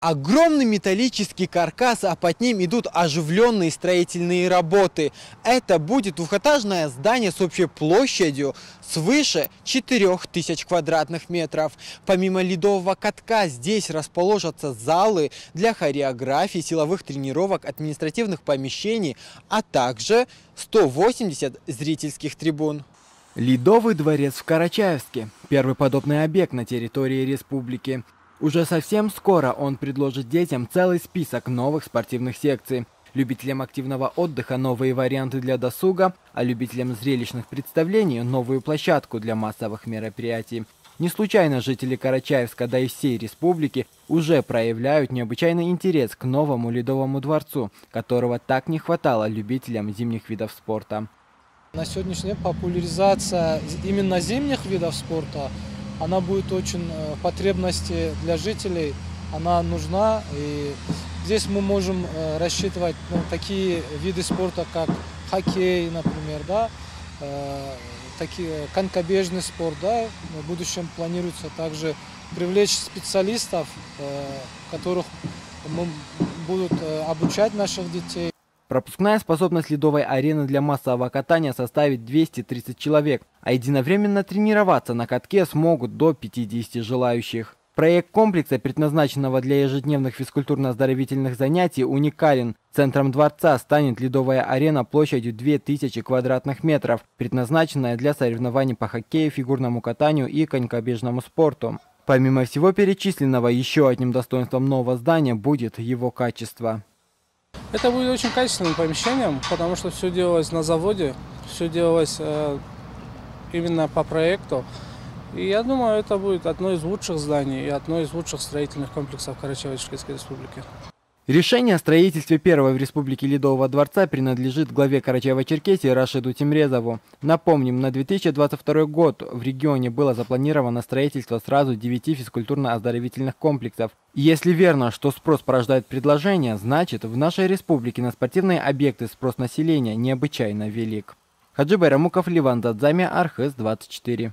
Огромный металлический каркас, а под ним идут оживленные строительные работы. Это будет двухэтажное здание с общей площадью свыше 4000 квадратных метров. Помимо ледового катка здесь расположатся залы для хореографии, силовых тренировок, административных помещений, а также 180 зрительских трибун. Ледовый дворец в Карачаевске – первый подобный объект на территории республики. Уже совсем скоро он предложит детям целый список новых спортивных секций. Любителям активного отдыха новые варианты для досуга, а любителям зрелищных представлений новую площадку для массовых мероприятий. Не случайно жители Карачаевска, да и всей республики, уже проявляют необычайный интерес к новому Ледовому дворцу, которого так не хватало любителям зимних видов спорта. На сегодняшний день популяризация именно зимних видов спорта она будет очень э, потребности для жителей, она нужна. И здесь мы можем э, рассчитывать ну, такие виды спорта, как хоккей, например, да, э, такие конькобежный спорт, да, в будущем планируется также привлечь специалистов, которых будут обучать наших детей. Пропускная способность ледовой арены для массового катания составит 230 человек, а единовременно тренироваться на катке смогут до 50 желающих. Проект комплекса, предназначенного для ежедневных физкультурно-оздоровительных занятий, уникален. Центром дворца станет ледовая арена площадью 2000 квадратных метров, предназначенная для соревнований по хоккею, фигурному катанию и конькобежному спорту. Помимо всего перечисленного, еще одним достоинством нового здания будет его качество. Это будет очень качественным помещением, потому что все делалось на заводе, все делалось э, именно по проекту. И я думаю, это будет одно из лучших зданий и одно из лучших строительных комплексов Карачаево-Черкесской республики. Решение о строительстве первого в Республике Ледового дворца принадлежит главе Карачаева-Черкесии Рашиду Тимрезову. Напомним, на 2022 год в регионе было запланировано строительство сразу 9 физкультурно-оздоровительных комплексов. Если верно, что спрос порождает предложение, значит в нашей республике на спортивные объекты спрос населения необычайно велик. Хаджи Байрамуков, Ливан Дадзами, Архыз 24.